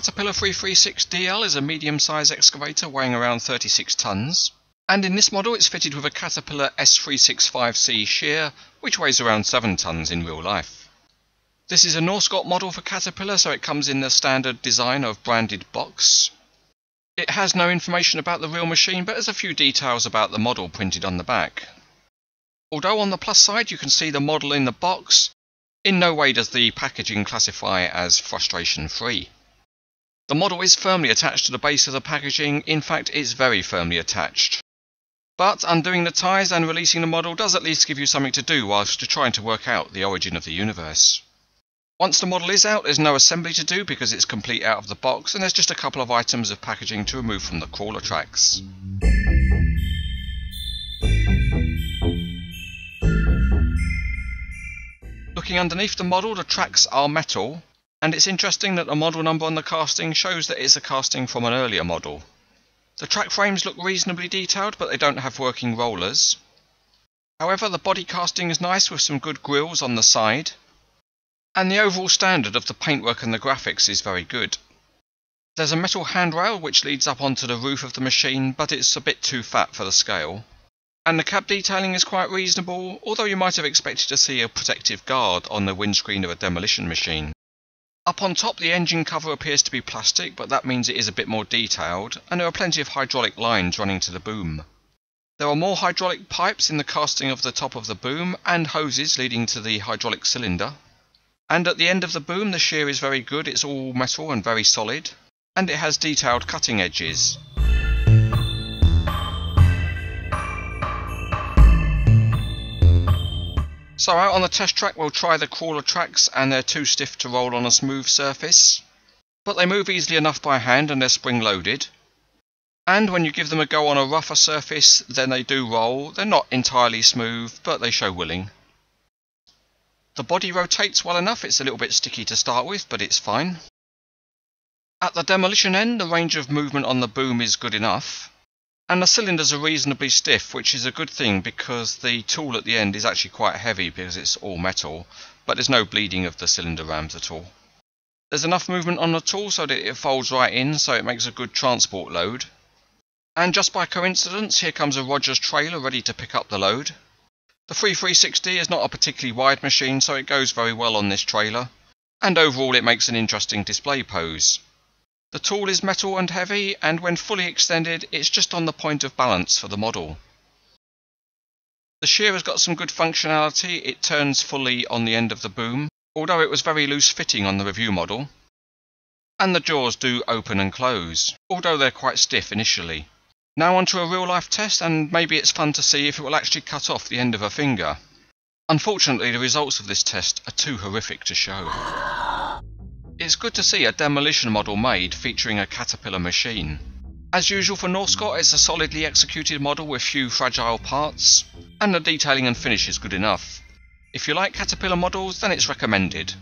Caterpillar 336DL is a medium-sized excavator weighing around 36 tonnes, and in this model it's fitted with a Caterpillar S365C shear, which weighs around 7 tonnes in real life. This is a Norscot model for Caterpillar, so it comes in the standard design of branded box. It has no information about the real machine, but there's a few details about the model printed on the back. Although on the plus side you can see the model in the box, in no way does the packaging classify as frustration free. The model is firmly attached to the base of the packaging, in fact it's very firmly attached. But undoing the ties and releasing the model does at least give you something to do whilst you're trying to work out the origin of the universe. Once the model is out, there's no assembly to do because it's complete out of the box and there's just a couple of items of packaging to remove from the crawler tracks. Looking underneath the model, the tracks are metal, and it's interesting that the model number on the casting shows that it's a casting from an earlier model. The track frames look reasonably detailed, but they don't have working rollers. However, the body casting is nice with some good grills on the side, and the overall standard of the paintwork and the graphics is very good. There's a metal handrail which leads up onto the roof of the machine, but it's a bit too fat for the scale. And the cab detailing is quite reasonable, although you might have expected to see a protective guard on the windscreen of a demolition machine. Up on top the engine cover appears to be plastic, but that means it is a bit more detailed, and there are plenty of hydraulic lines running to the boom. There are more hydraulic pipes in the casting of the top of the boom, and hoses leading to the hydraulic cylinder. And at the end of the boom the shear is very good, it's all metal and very solid, and it has detailed cutting edges. So out on the test track we'll try the crawler tracks and they're too stiff to roll on a smooth surface. But they move easily enough by hand and they're spring loaded. And when you give them a go on a rougher surface then they do roll. They're not entirely smooth but they show willing. The body rotates well enough, it's a little bit sticky to start with but it's fine. At the demolition end the range of movement on the boom is good enough. And the cylinders are reasonably stiff, which is a good thing because the tool at the end is actually quite heavy because it's all metal, but there's no bleeding of the cylinder rams at all. There's enough movement on the tool so that it folds right in, so it makes a good transport load. And just by coincidence, here comes a Rogers trailer ready to pick up the load. The 336D is not a particularly wide machine, so it goes very well on this trailer. And overall it makes an interesting display pose. The tool is metal and heavy, and when fully extended, it's just on the point of balance for the model. The shear has got some good functionality, it turns fully on the end of the boom, although it was very loose fitting on the review model. And the jaws do open and close, although they're quite stiff initially. Now onto a real life test, and maybe it's fun to see if it will actually cut off the end of a finger. Unfortunately, the results of this test are too horrific to show. It's good to see a demolition model made featuring a Caterpillar machine. As usual for Norscot, it's a solidly executed model with few fragile parts, and the detailing and finish is good enough. If you like Caterpillar models, then it's recommended.